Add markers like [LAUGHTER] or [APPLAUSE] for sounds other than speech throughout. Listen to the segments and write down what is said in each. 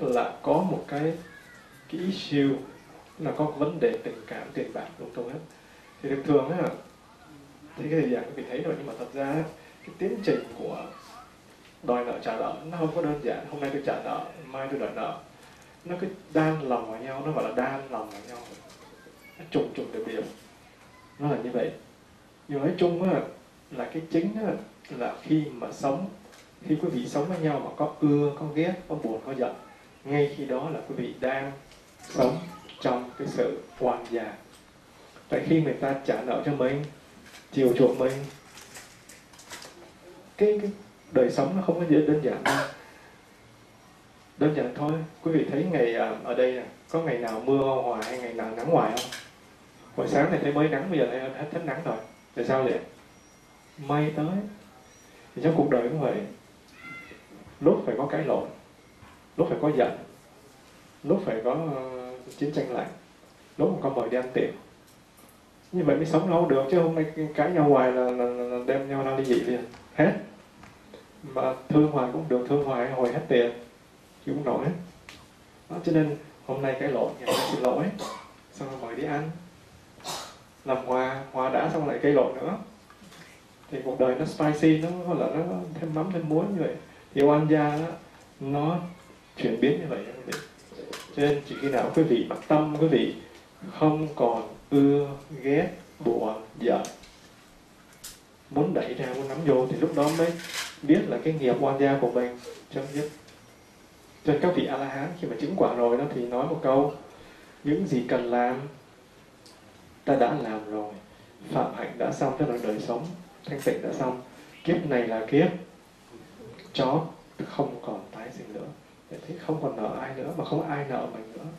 tức là có một cái cái issue là có vấn đề tình cảm, tiền bạc lung tung hết. Thì thường thường á, thì cái thời gian quý vị thấy rồi, nhưng mà thật ra cái tiến trình của đòi nợ trả nợ nó không có đơn giản. Hôm nay tôi trả nợ, mai tôi đòi nợ. Nó cứ đan lòng vào nhau, nó gọi là đan lòng vào nhau. Nó trùng trùng đều đều. Nó là như vậy. Nhưng nói chung á, là cái chính á, là khi mà sống, khi quý vị sống với nhau mà có ưa, có ghét, có buồn, có giận ngay khi đó là quý vị đang sống trong cái sự oan già tại khi người ta trả nợ cho mình chiều chuộng mình cái, cái đời sống nó không có gì đơn giản đâu. Đơn giản thôi quý vị thấy ngày à, ở đây nè có ngày nào mưa hoài hay ngày nào nắng hoài không? Hồi sáng này thấy mới nắng bây giờ thấy hết thấy nắng rồi. Tại sao vậy? Mây tới. Thì trong cuộc đời cũng vậy. Lúc phải có cái lộn lúc phải có giận lúc phải có uh, chiến tranh lạnh lúc có mời đi ăn tiệc. Như vậy mới sống lâu được chứ hôm nay cãi nhau hoài là, là, là đem nhau ra ly dị liền. Hết. Mà thương hoài cũng được thương hoài hồi hết tiền chứ cũng nổi. Đó, cho nên hôm nay cái lỗi, ngày mai xin lỗi. Xong rồi mời đi ăn. Làm hòa hòa đã xong lại cây lộn nữa. Thì cuộc đời nó spicy nó gọi là nó thêm mắm thêm muối như vậy. Thì oan gia đó, nó chuyển biến như vậy quý vị cho nên chỉ khi nào quý vị mặc tâm, quý vị không còn ưa ghét buồn giận muốn đẩy ra, muốn nắm vô thì lúc đó mới biết là cái nghiệp oan gia của mình chấm dứt. Cho nên các vị a la hán khi mà chứng quả rồi đó thì nói một câu, những gì cần làm, ta đã làm rồi. Phạm hạnh đã xong, tức là đời sống, thanh tịnh đã xong. Kiếp này là kiếp chó không còn tái sinh nữa thế thấy không còn nợ ai nữa, mà không ai nợ mình nữa.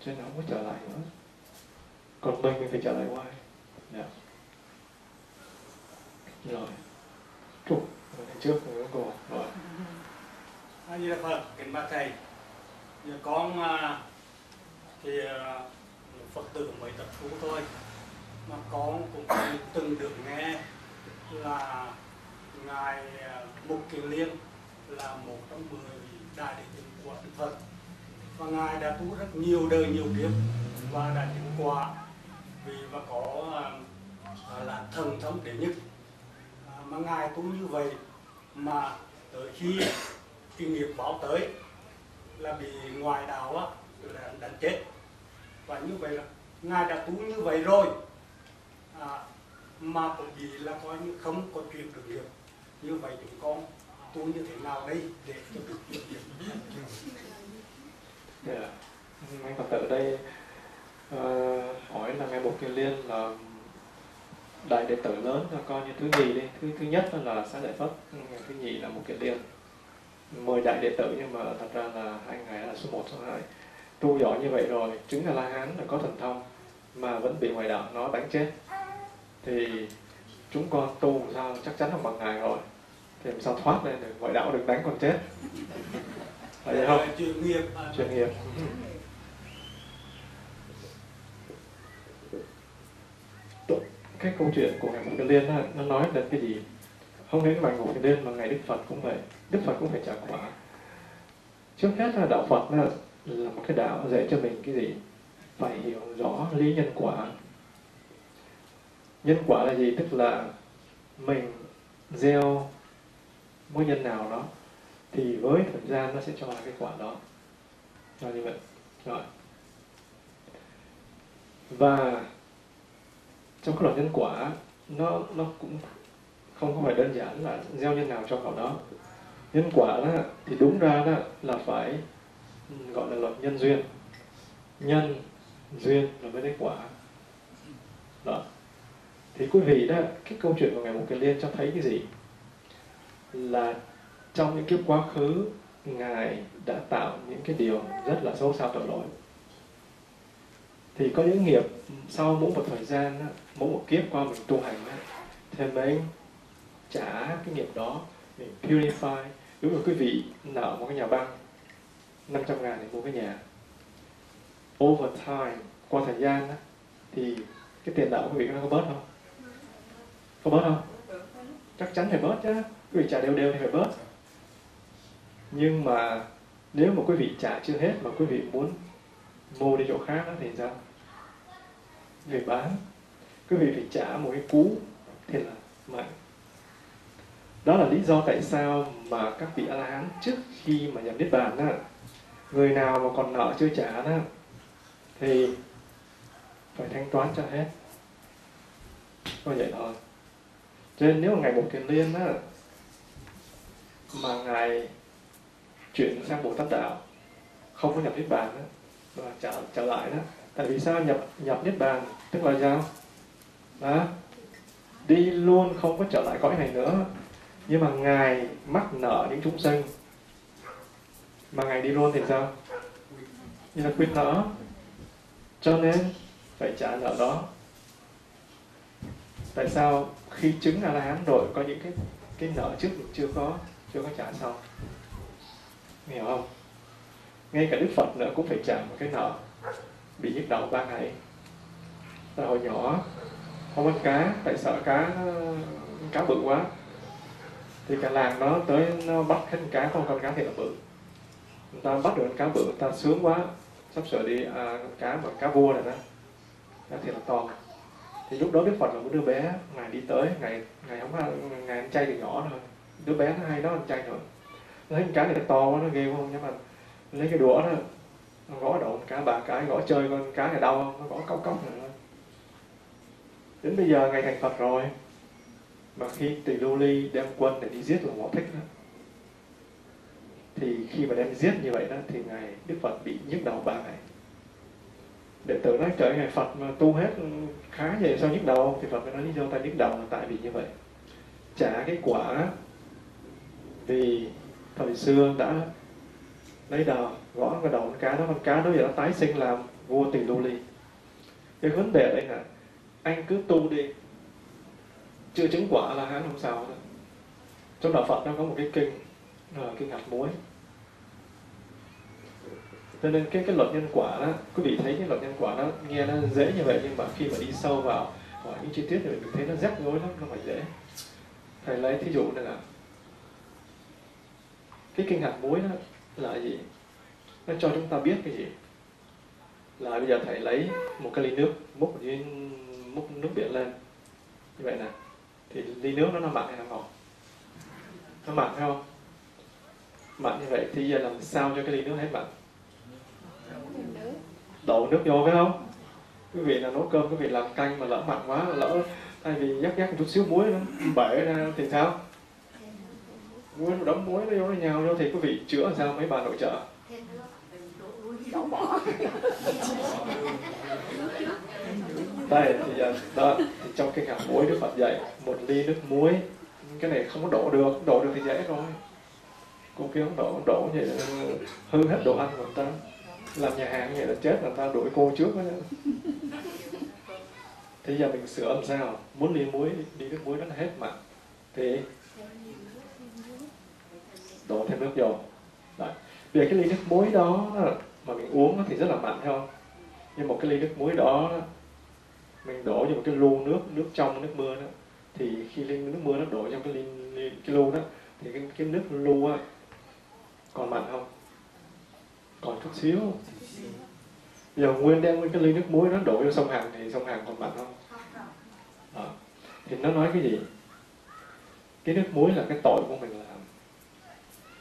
Cho nên nó không có trở lại nữa. Còn mình mình phải trở lại ngoài yeah. Dạ. rồi. Trục trước rồi cô rồi. A di đà phật kính bạch thầy. Giờ con à, thì à, phật tử mới tập phú thôi. Mà con cũng từng được nghe là ngài à, mục kiền liên là một trong mười đại đệ tử của đức phật. Và ngài đã tu rất nhiều đời nhiều kiếp và đã chứng quả vì và có à, là thần thống đệ nhất. À, mà ngài tu như vậy mà tới khi cái nghiệp báo tới là bị ngoài đạo á là đánh chết. Và như vậy là ngài đã tu như vậy rồi. À, mà bởi vì là coi như không có chuyện được nghiệp. Như vậy chúng con tu như thế nào đây để cho được chuyển nghiệp yeah. anh phật tử đây uh, hỏi là ngài bồ kiều liên là đại đệ tử lớn là coi như thứ gì đi. Thứ thứ nhất là sáng đại phất ừ, thứ nhì là một kiện liên. Mời đại đệ tử nhưng mà thật ra là hai ngài là số một số hai. Tu giỏi như vậy rồi chứng là la hán là có thần thông mà vẫn bị ngoại đạo nó đánh chết. Thì chúng con tu sao chắc chắn là bằng ngài rồi thì làm sao thoát lên được ngoại đạo đừng đánh con chết. Phải không? Chuyên nghiệp. Chuyên nghiệp. Cái câu chuyện của ngài Kiền Liên đó, nó nói đến cái gì? Không đến ngài Kiền Liên mà ngài Đức Phật cũng vậy. Đức Phật cũng phải trả quả. Trước hết là đạo Phật là, là một cái đạo dạy cho mình cái gì? Phải hiểu rõ lý nhân quả. Nhân quả là gì? Tức là mình gieo mỗi nhân nào đó, thì với thời gian nó sẽ cho ra cái quả đó. Cho như vậy. Rồi. Và trong cái luật nhân quả, nó nó cũng không có phải đơn giản là gieo nhân nào cho quả đó. Nhân quả đó thì đúng ra đó là phải ừ, gọi là luật nhân duyên. Nhân duyên là mới lấy quả. Đó. Thì quý vị đó, cái câu chuyện của ngài Mục Kiền Liên cho thấy cái gì? Là trong những kiếp quá khứ, ngài đã tạo những cái điều rất là xấu xa tội lỗi. Thì có những nghiệp sau mỗi một thời gian mỗi một kiếp qua mình tu hành thì mình trả cái nghiệp đó mình purify. Nếu mà quý vị nợ một cái nhà băng 500 ngàn để mua cái nhà. Over time, qua thời gian thì cái tiền nợ của quý vị nó có bớt không? Có bớt không? Chắc chắn phải bớt chứ. Quý vị trả đều đều thì phải bớt. Nhưng mà nếu mà quý vị trả chưa hết mà quý vị muốn mua đi chỗ khác đó thì sao? Về bán. Quý vị phải trả một cái cú thì là mạnh. đó là lý do tại sao mà các vị a la hán trước khi mà nhập niết bàn đó người nào mà còn nợ chưa trả đó, thì phải thanh toán cho hết. Có vậy thôi cho nên nếu mà ngày một Thiền liên đó mà ngài chuyển sang Bồ tát đạo, không có nhập niết bàn đó và trở trở lại đó, tại vì sao nhập nhập niết bàn? Tức là sao? Đó đi luôn không có trở lại cõi này nữa. Nhưng mà ngài mắc nợ những chúng sinh mà ngài đi luôn thì sao? Như là quyết nợ. Cho nên phải trả nợ đó tại sao khi chứng a la hán rồi có những cái cái nợ trước chưa có chưa có trả xong hiểu không? Ngay cả đức phật nữa cũng phải trả một cái nợ bị nhức đầu ba ngày. Là hồi nhỏ không ăn cá tại sợ cá ờ, cá bự quá. Thì cả làng nó tới nó bắt hết cá không con cá thì là bự. Người ta bắt được cá bự người ta sướng quá. Sắp sửa đi à, cá mà cá vua này đó cá thì là to thì lúc đó đức phật là một đứa bé ngài đi tới, ngày ngày không có, ngày anh trai thì nhỏ thôi. Đứa bé nó hay đó anh trai rồi nó thấy cái này nó to quá, nó ghê không? Nhưng mà lấy cái đũa đó, nó gõ đầu cả ba cái, gõ chơi con cái này đau không? Nó gõ cốc cốc này đến bây giờ ngày thành phật rồi, mà khi tỳ lưu ly đem quân để đi giết là võ thích đó. Thì khi mà đem giết như vậy đó, thì ngài đức phật bị nhức đầu ba ngày đệ tử nói trời này phật mà tu hết khá vậy, sao nhức đầu? Thì phật mới nói lý do ta nhức đầu là tại vì như vậy. Trả cái quả vì thời xưa đã lấy đầu gõ cái đầu con cá đó, con cá đó giờ nó tái sinh làm vua tỳ lưu ly. Cái vấn đề đấy là anh cứ tu đi, chưa chứng quả là hắn không sao đâu trong đạo phật nó có một cái kinh là kinh hạt muối cho nên cái cái luật nhân quả đó, quý vị thấy cái luật nhân quả đó nghe nó dễ như vậy, nhưng mà khi mà đi sâu vào hỏi những chi tiết thì mình thấy nó rắc rối lắm, nó phải dễ. Thầy lấy thí dụ này là cái kinh hạt muối đó là gì? Nó cho chúng ta biết cái gì? Là bây giờ thầy lấy một cái ly nước, múc dưới, múc nước biển lên. Như vậy nè. Thì ly nước nó nó mặn hay là ngọt nó mặn phải không? Mặn như vậy thì giờ làm sao cho cái ly nước hết mặn? Đổ nước vô, phải không? Quý vị là nấu cơm quý vị làm canh mà lỡ mặn quá, lỡ thay vì nhắc nhắc một chút xíu muối nó bể ra thì sao? Muối nó đấm muối nó vô nó nhào vô thì quý vị chữa làm sao? Mấy bà nội trợ? Bỏ đây, thì giờ đó, thì trong cái ngạc muối đức phật dạy, một ly nước muối, cái này không có đổ được đổ được thì dễ rồi cô kia không đổ đổ vậy hư hết đồ ăn của người ta làm nhà hàng vậy là chết là ta đuổi cô trước đó Thế giờ mình sửa làm sao? Muốn ly muối đi nước muối nó hết mặn. Thì đổ thêm nước vô. Đấy. vì cái ly nước muối đó mà mình uống thì rất là mặn không? Nhưng một cái ly nước muối đó mình đổ vào một cái lu nước nước trong nước mưa đó. Thì khi ly nước mưa nó đổ trong cái ly, ly cái lu đó thì cái, cái nước lu á còn mặn không? Còn chút xíu. Giờ nguyên đem cái ly nước muối nó đổ vô sông hằng thì sông hằng còn mạnh không? À, thì nó nói cái gì? Cái nước muối là cái tội của mình làm.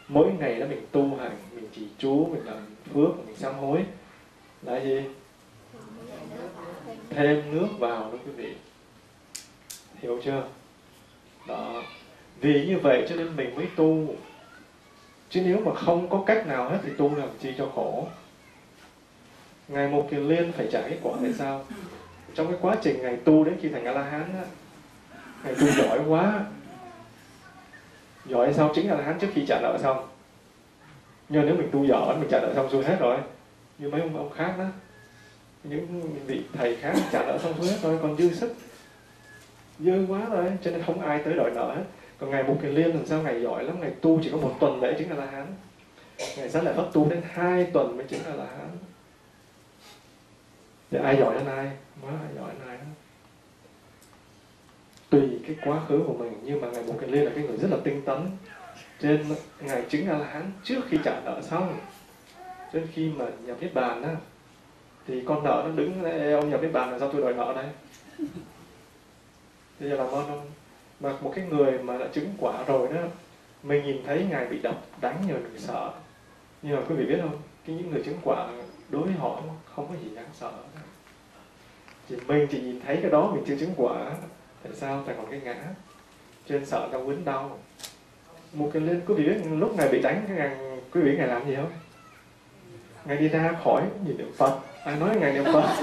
Mỗi ngày đó mình tu hành mình trì chú mình làm phước mình sám hối. Là gì? Thêm nước vào đó quý vị. Hiểu chưa? Đó. Vì như vậy cho nên mình mới tu chứ nếu mà không có cách nào hết thì tu làm chi cho khổ. Ngày một kiền liên phải trả kết quả tại sao? Trong cái quá trình ngày tu đến khi thành a la hán á, ngày tu giỏi quá. Giỏi sao? Chính a la hán trước khi trả nợ xong. Nhưng nếu mình tu giỏi, mình trả nợ xong xuôi hết rồi. Như mấy ông ông khác đó. Những vị thầy khác trả nợ xong xuôi hết rồi, còn dư sức. Dư quá rồi, cho nên không ai tới đòi nợ hết còn ngày một kiền liên làm sao ngày giỏi lắm ngày tu chỉ có một tuần lễ chính là la hán. Ngày sát lại bắt tu đến hai tuần mới chính là la hán. Để ai giỏi hơn ai mới ai giỏi hơn ai đó. Tùy cái quá khứ của mình nhưng mà ngày một kiền liên là cái người rất là tinh tấn. Trên ngày chứng a la hán trước khi trả nợ xong trên khi mà nhập niết bàn á thì con nợ nó đứng Ê, ông nhập niết bàn là sao tôi đòi nợ đây? Bây giờ làm ơn không mà một cái người mà đã chứng quả rồi đó mình nhìn thấy ngài bị đập đánh nhiều mình sợ. Nhưng mà quý vị biết không cái những người chứng quả đối với họ không có gì đáng sợ. Chỉ mình chỉ nhìn thấy cái đó mình chưa chứng quả tại sao tại còn cái ngã? Trên sợ đau quýnh đau. Một cái lên quý vị biết lúc ngài bị đánh cái ngài quý vị ngài làm gì không? Ngài đi ra khỏi nhìn niệm phật. Ai nói ngài niệm phật? [LAUGHS]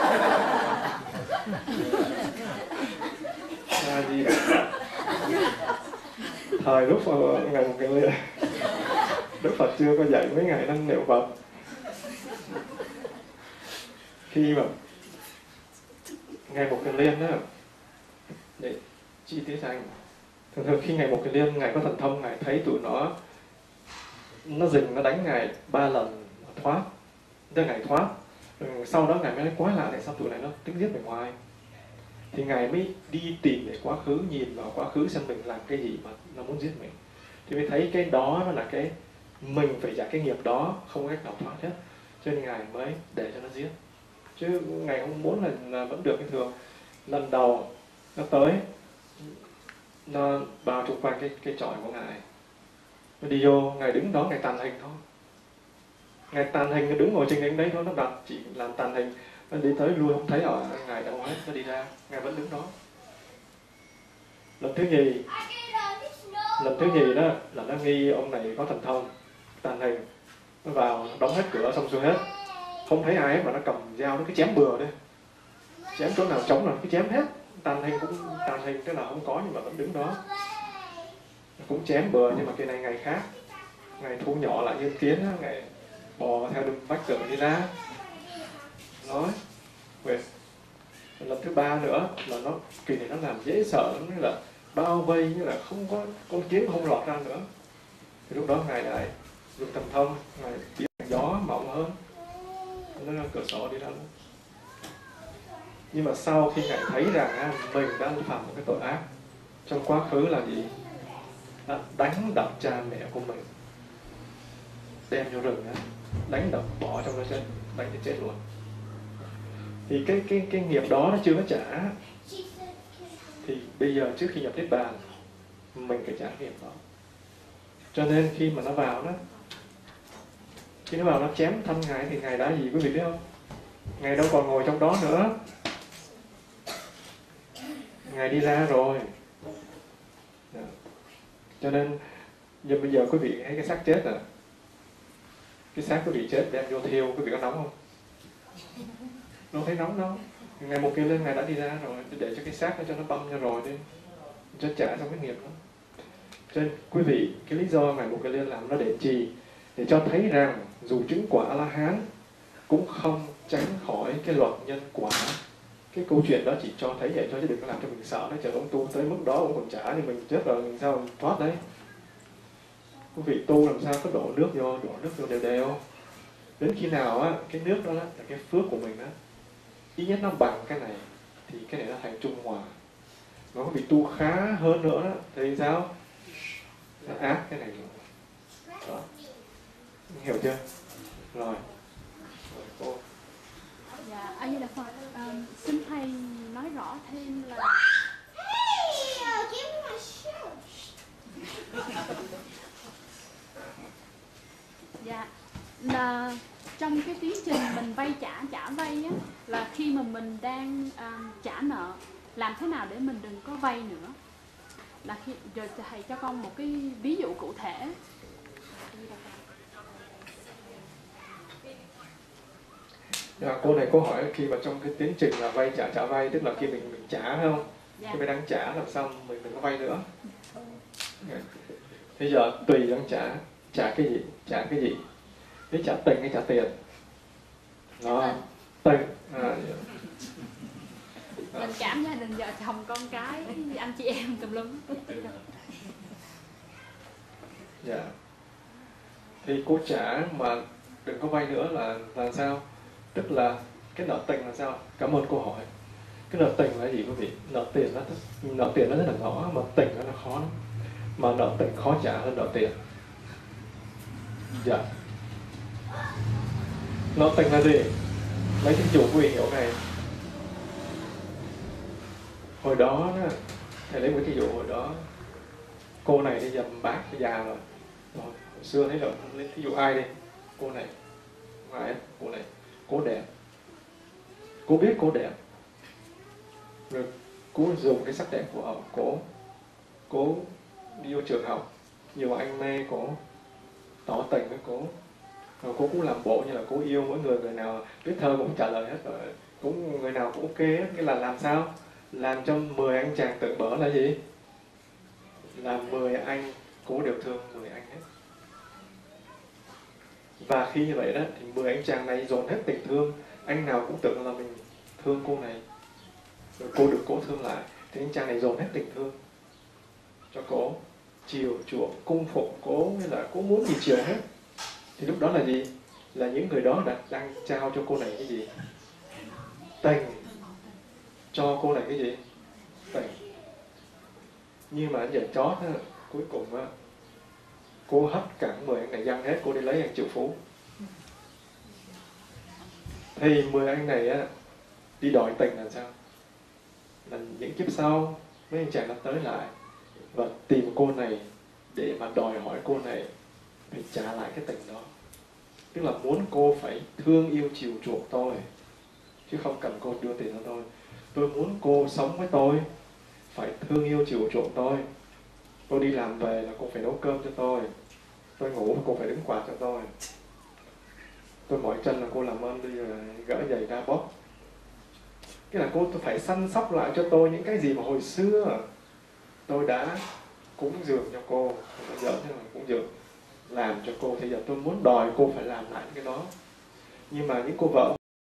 À, gì thời lúc mà ngày một ngày liên đức phật chưa có dạy mấy ngày năng niệm phật. Khi mà ngày một ngày liên đó, để chi tiết anh thường thường khi ngày một ngày liên, ngài có thần thông, ngài thấy tụi nó nó dừng, nó đánh ngài ba lần thoát. Cho ngài thoát sau đó ngài mới nói quá lạ tại sao tụi này nó tính giết mình hoài thì ngài mới đi tìm để quá khứ nhìn vào quá khứ xem mình làm cái gì mà nó muốn giết mình. Thì mới thấy cái đó nó là cái mình phải trả cái nghiệp đó không có cách nào thoát hết. Cho nên ngài mới để cho nó giết. Chứ ngài không muốn là, là vẫn được cái thường. Lần đầu nó tới nó bao trục quanh cái cái chọi của ngài. Nó đi vô ngài đứng đó ngài tàn hình thôi. Ngài tàn hình nó đứng ngồi trên cái đấy thôi nó đặt chỉ làm tàn hình nó đi tới lui không thấy ở ngài đâu hết nó đi ra. Ngài vẫn đứng đó. Lần thứ nhì. Lần thứ nhì đó là nó nghi ông này có thần thông tàn hình. Nó vào đóng hết cửa xong xuôi hết. Không thấy ai mà nó cầm dao nó cứ chém bừa đi. Chém chỗ nào trống nào cứ chém hết. Tàn hình cũng tàn hình tức là không có nhưng mà vẫn đứng đó. Cũng chém bừa nhưng mà cái này ngày khác. Ngày thu nhỏ lại như kiến ngày bò theo đường vách cửa đi ra nói. Về lần thứ ba nữa là nó, kỳ này nó làm dễ sợ như là bao vây như là không có con kiến không lọt ra nữa. Thì lúc đó ngài lại dùng tầm thông, ngài biến gió mỏng hơn. Nó ra cửa sổ đi ra luôn. Nhưng mà sau khi ngài thấy rằng à, mình đã phạm một cái tội ác, trong quá khứ là gì? Đã đánh đập cha mẹ của mình. Đem vô rừng đánh đập bỏ trong đó chết, đánh cho chết luôn thì cái cái cái nghiệp đó nó chưa có trả. Thì bây giờ trước khi nhập niết bàn, mình phải trả nghiệp đó. Cho nên khi mà nó vào đó, khi nó vào nó chém thân ngài thì ngài đã gì quý vị biết không? Ngài đâu còn ngồi trong đó nữa. Ngài đi ra rồi. Đó. cho nên, giờ bây giờ quý vị thấy cái xác chết à? Cái xác quý vị chết đem vô thiêu, quý vị có nóng không? Đâu thấy nóng đâu ngày một kia lên ngày đã đi ra rồi. Để cho cái xác nó cho nó băm cho rồi đi. Cho trả trong cái nghiệp đó. Cho nên, quý vị, cái lý do ngày một cái lên làm nó để trì để cho thấy rằng dù chứng quả la hán cũng không tránh khỏi cái luật nhân quả. Cái câu chuyện đó chỉ cho thấy vậy thôi, chứ đừng có làm cho mình sợ nó chờ ông tu tới mức đó, ông còn trả thì mình chết rồi, mình sao mình thoát đấy? Quý vị tu làm sao có đổ nước vô, đổ nước vô đều đều. Đến khi nào á, cái nước đó là cái phước của mình đó ít nhất nó bằng cái này thì cái này nó thành trung hòa. Nó có bị tu khá hơn nữa đó, thì sao? Nó ác cái này rồi. Đó. Hiểu chưa? Rồi. Rồi cô. Dạ a di đà phật à, xin thầy nói rõ thêm là dạ là trong cái tiến trình mình vay trả trả vay á là khi mà mình đang à, trả nợ làm thế nào để mình đừng có vay nữa là khi giờ thầy cho con một cái ví dụ cụ thể À, cô này cô hỏi khi mà trong cái tiến trình là vay trả trả vay tức là khi mình mình trả không? dạ. Khi mình đang trả làm sao mình đừng có vay nữa. Bây giờ tùy đang trả trả cái gì trả cái gì nếu trả tình hay trả tiền? Đó. Tình à, mình cảm gia đình vợ chồng con cái anh chị em tùm lum. Dạ. Thì cô trả mà đừng có vay nữa là là sao? Tức là cái nợ tình là sao? Cảm ơn cô hỏi. Cái nợ tình là gì quý vị? Nợ tiền nó nợ tiền nó rất là rõ mà tình nó khó lắm. Mà nợ tình khó trả hơn nợ tiền. Dạ nó tình là gì lấy thí dụ quý hiểu này. Hồi đó đó, thầy lấy một thí dụ hồi đó. Cô này đi dầm bác già rồi. Hồi xưa thấy rồi, lấy thí dụ ai đi cô này. Ai cô này. Cô đẹp. Cô biết cô đẹp. Rồi, cô dùng cái sắc đẹp của họ cô cô đi vô trường học. Nhiều anh mê cô. Tỏ tình với cô rồi cô cũng làm bộ như là cô yêu mỗi người người nào biết thơ cũng trả lời hết rồi. Cũng người nào cũng ok hết, nghĩa là làm sao? Làm cho 10 anh chàng tự bỡ là gì? Là 10 anh, cô đều thương 10 anh hết. Và khi như vậy đó, thì 10 anh chàng này dồn hết tình thương, anh nào cũng tưởng là mình thương cô này. Rồi cô được cố thương lại, thì anh chàng này dồn hết tình thương cho cô. Chiều chuộng, cung phụng cố như là cố muốn gì chiều hết thì lúc đó là gì? Là những người đó đã đang trao cho cô này cái gì? Tình cho cô này cái gì? Tình nhưng mà giờ chó đó, cuối cùng á cô hấp cả 10 anh này dân hết cô đi lấy hàng triệu phú. Thì 10 anh này á đi đòi tình là sao? Là những kiếp sau mấy anh chàng nó tới lại và tìm cô này để mà đòi hỏi cô này phải trả lại cái tình đó. Tức là muốn cô phải thương yêu chiều chuộng tôi, chứ không cần cô đưa tiền cho tôi. Tôi muốn cô sống với tôi, phải thương yêu chiều chuộng tôi. Tôi đi làm về là cô phải nấu cơm cho tôi. Tôi ngủ cô phải đứng quạt cho tôi. Tôi mỏi chân là cô làm ơn đi à, gỡ giày ra bóp. Cái là cô tôi phải săn sóc lại cho tôi những cái gì mà hồi xưa tôi đã cúng dường cho cô. Không giỡn nhưng mà cúng dường làm cho cô. Thì giờ tôi muốn đòi cô phải làm lại cái đó. Nhưng mà những cô vợ